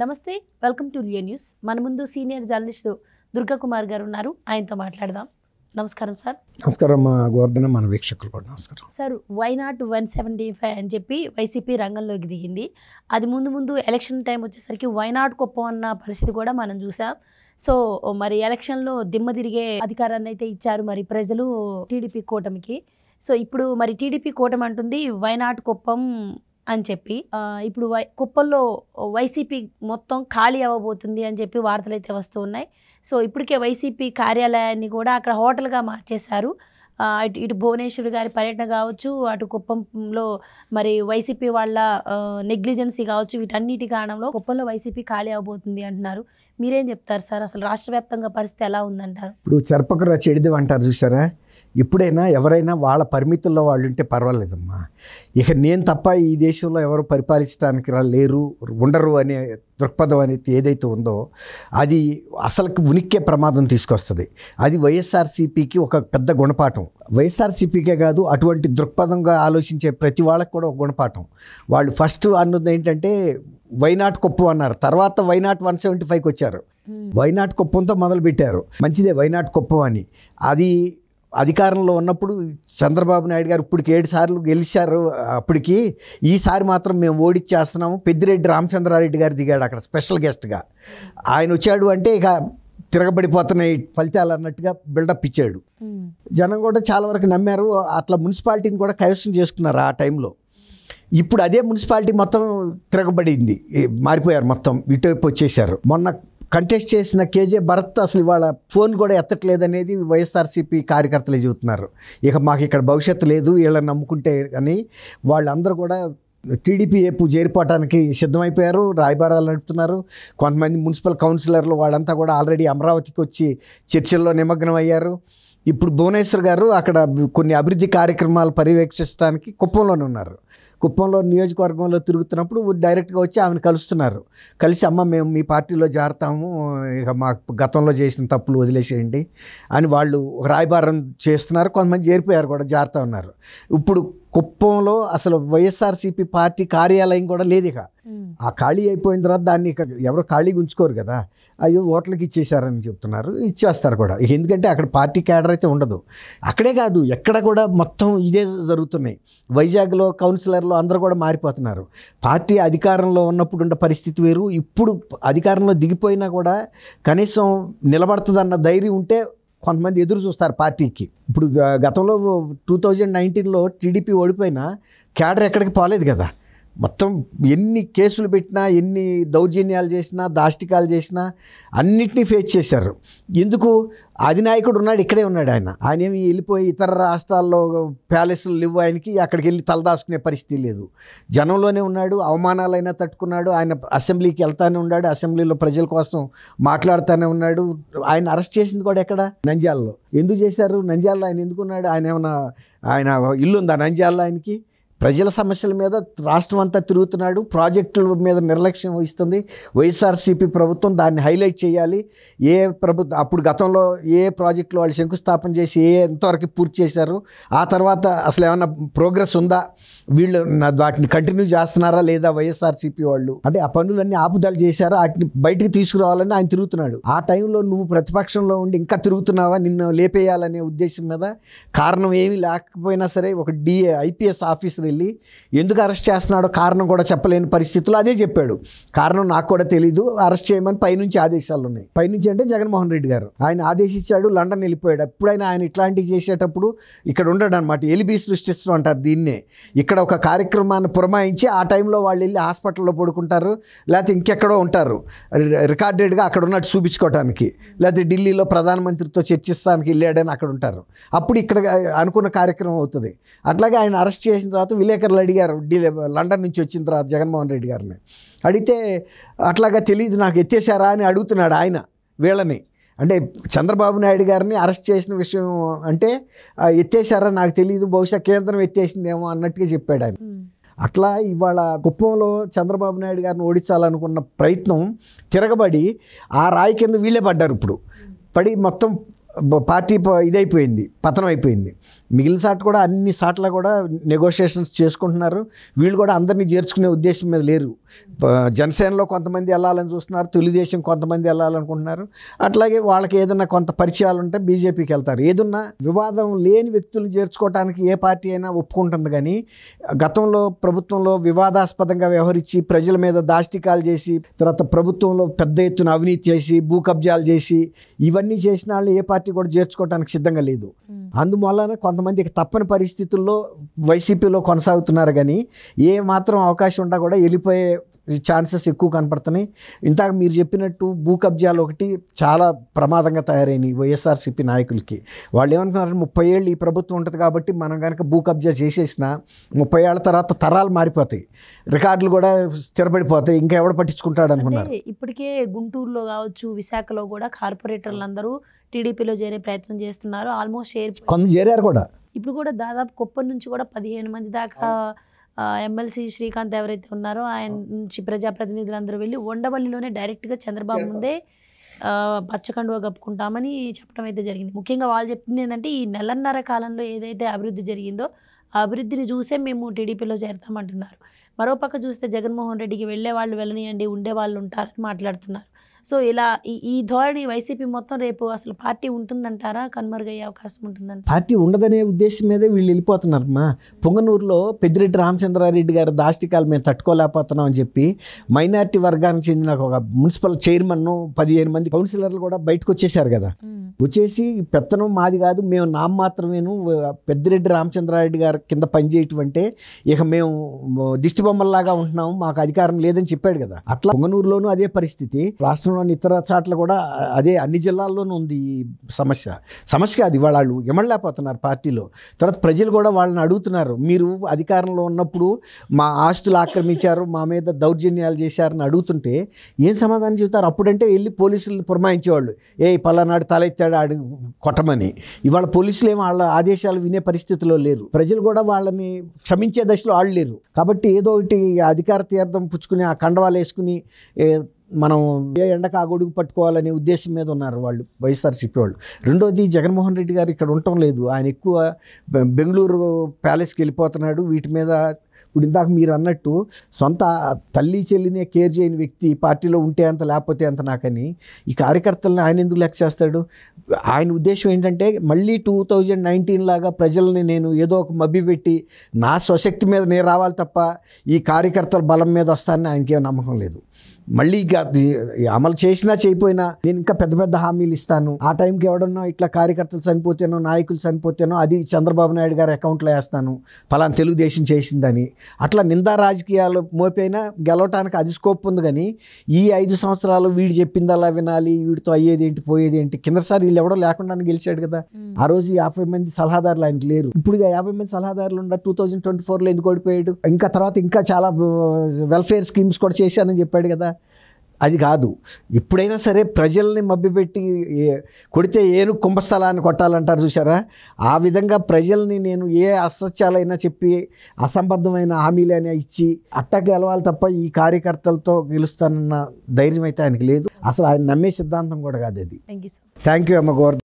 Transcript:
నమస్తే welcome to Rio news. మన ముందు సీనియర్ జర్నలిస్ట్ దుర్గా కుమార్ గారు ఉన్నారు. ఆయనతో మాట్లాడదాం. నమస్కారం సార్. నమస్కారం మా గోవర్ధన మన వీక్షకులు కూడా నమస్కారం. Sir why not one seventy five అని చెప్పి వైసీపీ రంగంలోకి దిగింది. అది ముందు ముందు ఎలక్షన్ టైం వచ్చేసరికి వై నాట్ కుప్పం అన్న పరిస్థితి కూడా మనం చూసాం. సో మరి ఎలక్షన్లో దిమ్మ తిరిగే అధికారాన్ని అయితే ఇచ్చారు మరి ప్రజలు టీడీపీ కూటమికి. సో ఇప్పుడు మరి టీడీపీ కూటమి అంటుంది వై నాట్ కుప్పం అని చెప్పి ఇప్పుడు వై కుప్పంలో వైసీపీ మొత్తం ఖాళీ అవ్వబోతుంది అని చెప్పి వార్తలు అయితే వస్తూ ఉన్నాయి. సో ఇప్పటికే వైసీపీ కార్యాలయాన్ని కూడా అక్కడ హోటల్గా మార్చేశారు. ఇటు ఇటు భువనేశ్వర్ గారి పర్యటన కావచ్చు అటు కుప్పంలో మరి వైసీపీ వాళ్ళ నెగ్లిజెన్సీ కావచ్చు వీటన్నిటి కారణంలో కుప్పంలో వైసీపీ ఖాళీ అవబోతుంది అంటున్నారు. మీరేం చెప్తారు సార్? అసలు రాష్ట్ర వ్యాప్తంగా పరిస్థితి ఎలా ఉందంటారు? ఇప్పుడు చెరపకర చెడిది అంటారు చూసారా? ఎప్పుడైనా ఎవరైనా వాళ్ళ పరిమితుల్లో వాళ్ళు ఉంటే పర్వాలేదమ్మా. ఇక నేను తప్ప ఈ దేశంలో ఎవరు పరిపాలించడానికి రా- లేరు ఉండరు అనే దృక్పథం అనేది ఏదైతే ఉందో అది అసలు ఉనిక్కే ప్రమాదం తీసుకొస్తుంది. అది వైఎస్ఆర్సీపీకి ఒక పెద్ద గుణపాఠం. వైఎస్ఆర్సీపీకే కాదు అటువంటి దృక్పథంగా ఆలోచించే ప్రతి వాళ్ళకి కూడా ఒక గుణపాఠం. వాళ్ళు ఫస్ట్ అన్నది ఏంటంటే వైనాట్ కుప్పం అన్నారు. తర్వాత వైనాట్ వన్ సెవెంటీ ఫైవ్కి వచ్చారు. వైనాట్ కుప్పంతో మొదలు పెట్టారు మంచిదే వైనాట్ కుప్పం అని. అది అధికారంలో ఉన్నప్పుడు చంద్రబాబు నాయుడు గారు ఇప్పటికి ఏడు సార్లు గెలిచారు. అప్పటికి ఈసారి మాత్రం మేము ఓడిచ్చేస్తున్నాము. పెద్దిరెడ్డి రామచంద్రారెడ్డి గారు దిగాడు అక్కడ స్పెషల్ గెస్ట్గా. ఆయన వచ్చాడు అంటే ఇక తిరగబడిపోతున్నాయి ఫలితాలు అన్నట్టుగా బిల్డప్ ఇచ్చాడు. జనం కూడా చాలా వరకు నమ్మారు. అట్లా మున్సిపాలిటీని కూడా కైవసం చేసుకున్నారు ఆ టైంలో. ఇప్పుడు అదే మున్సిపాలిటీ మొత్తం తిరగబడింది. మారిపోయారు మొత్తం. ఇటువైపు వచ్చేసారు. మొన్న కంటెస్ట్ చేసిన కేజే భరత్ అసలు ఇవాళ ఫోన్ కూడా ఎత్తట్లేదనేది వైఎస్ఆర్సీపీ కార్యకర్తలే చెబుతున్నారు. ఇక మాకు ఇక్కడ భవిష్యత్తు లేదు వీళ్ళని నమ్ముకుంటే అని వాళ్ళందరూ కూడా టీడీపీ ఏపు చేరిపోవటానికి సిద్ధమైపోయారు రాయబారాలు నడుపుతున్నారు. కొంతమంది మున్సిపల్ కౌన్సిలర్లు వాళ్ళంతా కూడా ఆల్రెడీ అమరావతికి వచ్చి చర్చల్లో నిమగ్నం అయ్యారు ఇప్పుడు భువనేశ్వర్ గారు అక్కడ కొన్ని అభివృద్ధి కార్యక్రమాలు పర్యవేక్షించడానికి కుప్పంలోనే ఉన్నారు. కుప్పంలో నియోజకవర్గంలో తిరుగుతున్నప్పుడు డైరెక్ట్గా వచ్చి ఆమెను కలుస్తున్నారు. కలిసి అమ్మ మేము మీ పార్టీలో జారుతాము ఇక మా గతంలో చేసిన తప్పులు వదిలేసేయండి అని వాళ్ళు రాయబారం చేస్తున్నారు. కొంతమంది చేరిపోయారు కూడా జారుతా ఉన్నారు. ఇప్పుడు కుప్పంలో అసలు వైఎస్ఆర్సీపీ పార్టీ కార్యాలయం కూడా లేదు ఇక. ఆ ఖాళీ అయిపోయిన తర్వాత దాన్ని ఇక ఎవరు ఖాళీగా ఉంచుకోరు కదా. అయ్యో ఓట్లకి ఇచ్చేసారని చెప్తున్నారు ఇచ్చేస్తారు కూడా. ఎందుకంటే అక్కడ పార్టీ క్యాడర్ అయితే ఉండదు. అక్కడే కాదు ఎక్కడ కూడా మొత్తం ఇదే జరుగుతున్నాయి. వైజాగ్లో కౌన్సిలర్లు అందరూ కూడా మారిపోతున్నారు. పార్టీ అధికారంలో ఉన్నప్పుడు ఉన్న పరిస్థితి వేరు. ఇప్పుడు అధికారంలో దిగిపోయినా కూడా కనీసం నిలబడుతుందన్న ధైర్యం ఉంటే కొంతమంది ఎదురు చూస్తారు పార్టీకి. ఇప్పుడు గతంలో టూ థౌజండ్ నైన్టీన్లో టీడీపీ ఓడిపోయినా క్యాడర్ ఎక్కడికి పోలేదు కదా. మొత్తం ఎన్ని కేసులు పెట్టినా ఎన్ని దౌర్జన్యాలు చేసినా దాష్టికాలు చేసినా అన్నిటినీ ఫేస్ చేశారు. ఎందుకు? అధినాయకుడు ఉన్నాడు ఇక్కడే ఉన్నాడు ఆయన. ఆయన ఏమి వెళ్ళిపోయి ఇతర రాష్ట్రాల్లో ప్యాలెస్లు లేవు ఆయనకి అక్కడికి వెళ్ళి తలదాచుకునే పరిస్థితి లేదు. జనంలోనే ఉన్నాడు అవమానాలైనా తట్టుకున్నాడు ఆయన అసెంబ్లీకి వెళ్తానే ఉన్నాడు అసెంబ్లీలో ప్రజల కోసం మాట్లాడుతూనే ఉన్నాడు. ఆయన అరెస్ట్ చేసింది కూడా ఎక్కడ? నంజాల్లో ఎందుకు చేశారు? నంజాల్లో ఆయన ఎందుకున్నాడు ఆయన ఏమైనా ఆయన ఇల్లు ఉందా నంజాల్లో ఆయనకి? ప్రజల సమస్యల మీద రాష్ట్రం అంతా తిరుగుతున్నాడు. ప్రాజెక్టుల మీద నిర్లక్ష్యం వహిస్తుంది. వైఎస్ఆర్సీపీ ప్రభుత్వం దాన్ని హైలైట్ చేయాలి. ఏ ప్రభుత్వం అప్పుడు గతంలో ఏ ప్రాజెక్టులు వాళ్ళు శంకుస్థాపన చేసి ఏ ఎంతవరకు పూర్తి చేశారు? ఆ తర్వాత అసలు ఏమైనా ప్రోగ్రెస్ ఉందా? వీళ్ళు వాటిని కంటిన్యూ చేస్తున్నారా లేదా వైఎస్ఆర్సీపీ వాళ్ళు? అంటే ఆ పనులన్నీ ఆపుదలు చేశారా? వాటిని బయటికి తీసుకురావాలని ఆయన తిరుగుతున్నాడు. ఆ టైంలో నువ్వు ప్రతిపక్షంలో ఉండి ఇంకా తిరుగుతున్నావా? నిన్ను లేపేయాలనే ఉద్దేశం మీద కారణం ఏమీ లేకపోయినా సరే ఒక డిఏ ఐపీఎస్ ఆఫీసర్ వెళ్ళి ఎందుకు అరెస్ట్ చేస్తున్నాడో కారణం కూడా చెప్పలేని పరిస్థితుల్లో అదే చెప్పాడు. కారణం నాకు కూడా తెలీదు అరెస్ట్ చేయమని పైనుంచి ఆదేశాలు ఉన్నాయి. పైనుంచి అంటే జగన్మోహన్ రెడ్డి గారు. ఆయన ఆదేశించాడు లండన్ వెళ్ళిపోయాడు. ఎప్పుడైనా ఆయన ఇట్లాంటివి చేసేటప్పుడు ఇక్కడ ఉండడు అనమాట ఎలిబి సృష్టిస్తూ అంటారు దీన్నే. ఇక్కడ ఒక కార్యక్రమాన్ని పురమాయించి ఆ టైంలో వాళ్ళు వెళ్ళి హాస్పిటల్లో పడుకుంటారు లేకపోతే ఇంకెక్కడో ఉంటారు. రి- రికార్డెడ్గా అక్కడ ఉన్నట్టు చూపించుకోవటానికి. లేకపోతే ఢిల్లీలో ప్రధానమంత్రితో చర్చిస్తానికి వెళ్ళాడని అక్కడ ఉంటారు. అప్పుడు ఇక్కడ అనుకున్న కార్యక్రమం అవుతుంది. అట్లాగే ఆయన అరెస్ట్ చేసిన తర్వాత విలేకరులు అడిగారు ఢిల్లీ లండన్ నుంచి వచ్చిన తర్వాత జగన్మోహన్ రెడ్డి గారిని. అడిగితే అట్లాగా తెలియదు నాకు ఎత్తేసారా? అని అడుగుతున్నాడు ఆయన వీళ్ళని. అంటే చంద్రబాబు నాయుడు గారిని అరెస్ట్ చేసిన విషయం అంటే ఎత్తేసారా? నాకు తెలియదు బహుశా కేంద్రం ఎత్తేసిందేమో అన్నట్టుగా చెప్పాడు ఆయన. అట్లా ఇవాళ కుప్పంలో చంద్రబాబు నాయుడు గారిని ఓడించాలనుకున్న ప్రయత్నం తిరగబడి ఆ రాయి కింద వీళ్ళే పడ్డారు ఇప్పుడు. పడి మొత్తం పార్టీ ఇదైపోయింది పతనం అయిపోయింది. మిగిలిన సాట్ కూడా అన్ని సాట్ల కూడా నెగోషియేషన్స్ చేసుకుంటున్నారు. వీళ్ళు కూడా అందరినీ చేర్చుకునే ఉద్దేశం మీద లేరు. జనసేనలో కొంతమంది వెళ్ళాలని చూస్తున్నారు తెలుగుదేశం కొంతమంది వెళ్ళాలనుకుంటున్నారు అట్లాగే వాళ్ళకి ఏదైనా కొంత పరిచయాలు ఉంటే బీజేపీకి వెళ్తారు. ఏదున్నా వివాదం లేని వ్యక్తులు చేర్చుకోవడానికి ఏ పార్టీ అయినా ఒప్పుకుంటుంది కానీ గతంలో ప్రభుత్వంలో వివాదాస్పదంగా వ్యవహరించి ప్రజల మీద దాష్టికాలు చేసి తర్వాత ప్రభుత్వంలో పెద్ద ఎత్తున అవినీతి చేసి భూ కబ్జాలు చేసి ఇవన్నీ చేసిన వాళ్ళు ఏ పార్టీ కూడా చేర్చుకోవడానికి సిద్ధంగా లేదు. అందువలన కొంతమందికి తప్పని పరిస్థితుల్లో వైసీపీలో కొనసాగుతున్నారు కానీ ఏ మాత్రం అవకాశం ఉన్నా కూడా వెళ్ళిపోయే ఛాన్సెస్ ఎక్కువ కనపడుతున్నాయి. ఇందాక మీరు చెప్పినట్టు భూ కబ్జాలు ఒకటి చాలా ప్రమాదంగా తయారైనాయి వైఎస్ఆర్సీపీ నాయకులకి. వాళ్ళు ఏమనుకున్నారు ముప్పై ఏళ్ళు ఈ ప్రభుత్వం ఉంటుంది కాబట్టి మనం కనుక భూ కబ్జా చేసేసిన ముప్పై ఏళ్ళ తర్వాత తరాలు మారిపోతాయి. రికార్డులు కూడా స్థిరపడిపోతాయి. ఇంకా ఎవడ పట్టించుకుంటాడు అనుకున్నారు? ఇప్పటికే గుంటూరులో కావచ్చు విశాఖలో కూడా కార్పొరేటర్లు అందరూ టీడీపీలో చేరే ప్రయత్నం చేస్తున్నారు. ఆల్మోస్ట్ కొంత చేరారు కూడా. ఇప్పుడు కూడా దాదాపు కుప్పం నుంచి కూడా పదిహేను మంది దాకా ఎమ్మెల్సీ శ్రీకాంత్ ఎవరైతే ఉన్నారో ఆయన నుంచి ప్రజాప్రతినిధులు అందరూ వెళ్ళి ఉండవల్లిలోనే డైరెక్ట్గా చంద్రబాబు ముందే పచ్చకండువ కప్పుకుంటామని చెప్పడం అయితే జరిగింది. ముఖ్యంగా వాళ్ళు చెప్తుంది ఏంటంటే ఈ నెలన్నర కాలంలో ఏదైతే అభివృద్ధి జరిగిందో ఆ అభివృద్ధిని చూసే మేము టీడీపీలో చేరతామంటున్నారు. మరోపక్క చూస్తే జగన్మోహన్ రెడ్డికి వెళ్ళే వాళ్ళు వెళ్ళనియండి ఉండే వాళ్ళు ఉంటారని మాట్లాడుతున్నారు. సో ఇలా ఈ ధోరణి వైసీపీ మొత్తం రేపు అసలు పార్టీ ఉంటుందంటారా? కనుమరుగయ్యే అవకాశం ఉంటుందంట పార్టీ ఉండదనే ఉద్దేశం మీదే వీళ్ళు వెళ్ళిపోతున్నారు మా. పొంగనూరులో పెద్దిరెడ్డి రామచంద్రారెడ్డి గారు దాష్టికాలు మేము తట్టుకోలేకపోతున్నాం అని చెప్పి మైనారిటీ వర్గానికి చెందిన ఒక మున్సిపల్ చైర్మన్ పదిహేను మంది కౌన్సిలర్లు కూడా బయటకు వచ్చేసారు కదా. వచ్చేసి పెత్తనం మాది కాదు మేము నామ మాత్రమేను పెద్దిరెడ్డి రామచంద్రారెడ్డి గారి కింద పనిచేయటం అంటే ఇక మేము దిష్టి బొమ్మల్లాగా ఉంటున్నాము మాకు అధికారం లేదని చెప్పాడు కదా. అట్లా పొంగనూరులోనూ అదే పరిస్థితి. రాష్ట్రంలోని ఇతర చాట్ల కూడా అదే అన్ని జిల్లాల్లోనూ ఉంది ఈ సమస్య. సమస్య అది వాళ్ళు ఎమడలేకపోతున్నారు పార్టీలో. తర్వాత ప్రజలు కూడా వాళ్ళని అడుగుతున్నారు. మీరు అధికారంలో ఉన్నప్పుడు మా ఆస్తులు ఆక్రమించారు మా మీద దౌర్జన్యాలు చేశారని అడుగుతుంటే ఏం సమాధానం చెబుతారు? అప్పుడంటే వెళ్ళి పోలీసులు పురమాయించేవాళ్ళు. ఏ పలానాడు తలెత్తాడు ఆడు కొట్టమని. ఇవాళ పోలీసులు ఏమో వాళ్ళ ఆదేశాలు వినే పరిస్థితిలో లేరు. ప్రజలు కూడా వాళ్ళని క్షమించే దశలో వాళ్ళు లేరు. కాబట్టి ఏదో ఒకటి అధికార తీర్థం పుచ్చుకుని ఆ కండవాలు వేసుకుని మనం ఏ ఎండకు ఆ గొడుగు పట్టుకోవాలనే ఉద్దేశం మీద ఉన్నారు వాళ్ళు వైఎస్ఆర్సీపీ వాళ్ళు. రెండోది జగన్మోహన్ రెడ్డి గారు ఇక్కడ ఉండటం లేదు. ఆయన ఎక్కువ బెంగళూరు ప్యాలెస్కి వెళ్ళిపోతున్నాడు. వీటి మీద ఇప్పుడు ఇందాక మీరు అన్నట్టు సొంత తల్లి చెల్లినే కేర్ చేయని వ్యక్తి పార్టీలో ఉంటే అంత లేకపోతే అంత నాకని ఈ కార్యకర్తలను ఆయన ఎందుకు లెక్క చేస్తాడు? ఆయన ఉద్దేశం ఏంటంటే మళ్ళీ టూ థౌజండ్ నైన్టీన్ లాగా ప్రజల్ని నేను ఏదో ఒక మబ్బి పెట్టి నా స్వశక్తి మీద నేను రావాలి తప్ప ఈ కార్యకర్తల బలం మీద వస్తానని ఆయనకేం నమ్మకం లేదు. మళ్ళీ ఇక అమలు చేసినా చేయపోయినా నేను ఇంకా పెద్ద పెద్ద హామీలు ఇస్తాను. ఆ టైంకి ఎవడన్నా ఇట్లా కార్యకర్తలు చనిపోతేనో నాయకులు చనిపోతేనో అది చంద్రబాబు నాయుడు గారి అకౌంట్లో వేస్తాను. ఫలానా తెలుగుదేశం చేసిందని. అట్లా నిందా రాజకీయాలు మోపైనా గెలవటానికి అది స్కోప్ ఉంది కానీ ఈ ఐదు సంవత్సరాలు వీడు చెప్పిందల్లా వినాలి వీడితో అయ్యేది ఏంటి పోయేది ఏంటి? కిందసారి వీళ్ళు ఎవడో లేకుండా గెలిచాడు కదా. ఆ రోజు యాభై మంది సలహాదారులు ఆయనకి లేరు. ఇప్పుడు యాభై మంది సలహాదారులు ఉన్న టూ థౌజండ్ ట్వంటీ ఫోర్లో ఎందుకు ఓడిపోయాడు? ఇంకా తర్వాత ఇంకా చాలా వెల్ఫేర్ స్కీమ్స్ కూడా చేశానని చెప్పాడు కదా. అది కాదు. ఎప్పుడైనా సరే ప్రజల్ని మభ్యపెట్టి కొడితే ఏను కుంభస్థలాన్ని కొట్టాలంటారు చూసారా ఆ విధంగా ప్రజల్ని నేను ఏ అసత్యాలైనా చెప్పి అసంబద్ధమైన హామీలైనా ఇచ్చి అట్ట గెలవాలి తప్ప ఈ కార్యకర్తలతో గెలుస్తానన్న ధైర్యం అయితే ఆయనకి లేదు. అసలు ఆయన నమ్మే సిద్ధాంతం కూడా కాదు అది. Thank you so thank you అమ్మ గోవర్ధన్.